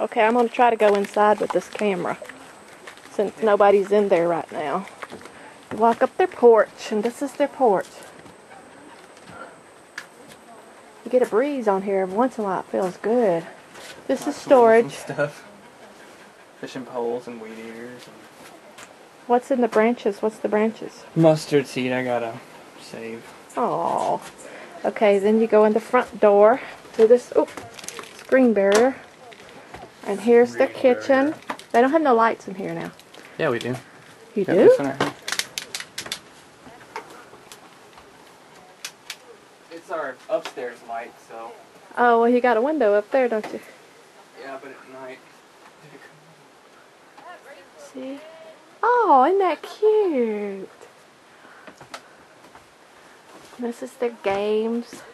Okay, I'm going to try to go inside with this camera since nobody's in there right now. Walk up their porch, and this is their porch. You get a breeze on here every once in a while. It feels good. This is storage. stuff. Fishing poles and weed eaters. And What's in the branches? What's the branches? mustard seed I gotta save. Oh. Okay, then you go in the front door to this oh, screen barrier. And here's the kitchen. They don't have no lights in here now. Yeah, we do. You Got do? right. It's our upstairs light, so Oh, well, you got a window up there, don't you? yeah, but at night. See? Oh, isn't that cute? This is their games,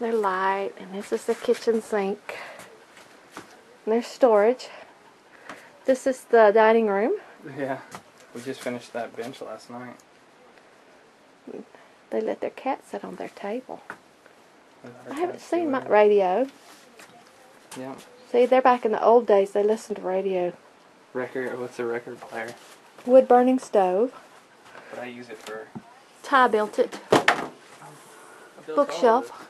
their light, and this is the kitchen sink. And their storage. This is the dining room. Yeah, we just finished that bench last night. They let their cat sit on their table. We let our I haven't seen my radio. Yeah, See, they're back in the old days. They listened to radio. record. What's a record player? Wood burning stove. But I use it for Tye built it. Bookshelf.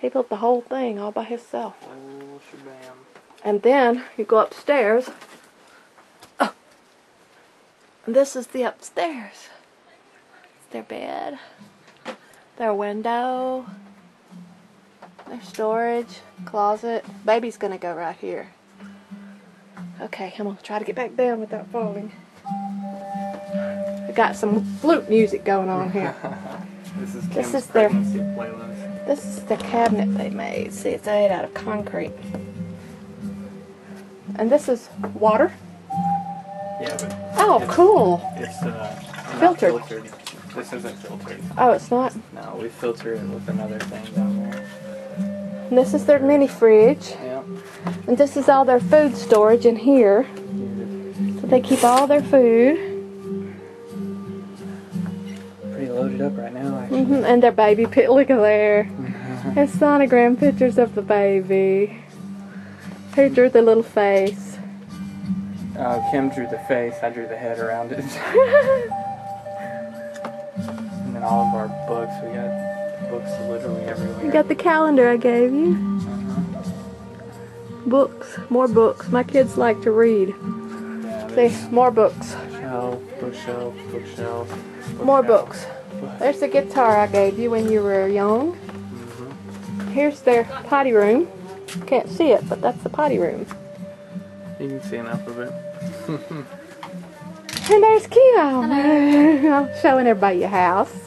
He built the whole thing all by himself. Shabam. And then you go upstairs. Oh. And this is the upstairs. It's their bed, their window, their storage, closet. Baby's gonna go right here. Okay, I'm gonna try to get back down without falling. I got some flute music going on here. This is This is their- playlist. This is the cabinet they made. See, it's made out of concrete. And this is water. Yeah, but Oh, It's- cool. it's uh, Filtered. filtered. This isn't filtered. Oh, it's not. No, we filter it with another thing down there. And this is their mini fridge. Yeah. And this is all their food storage in here. So they keep all their food. Loaded up right now, actually. hmm And their baby pit. Look at there. There's sonogram pictures of the baby. Who drew the little face? Uh, Kim drew the face. I drew the head around it. and then all of our books. We got books literally everywhere. You got the calendar I gave you. Uh-huh. Books. More books. My kids like to read. Yeah, See, more books. shelf, bookshelf, bookshelf. More bookshelf. books. There's the guitar I gave you when you were young. Mhm. Here's their potty room. Can't see it, but that's the potty room. You can see enough of it. And there's Kim. I'm showing everybody your house.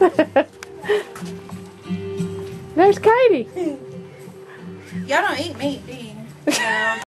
there's Kati. Y'all don't eat meat, do you? No.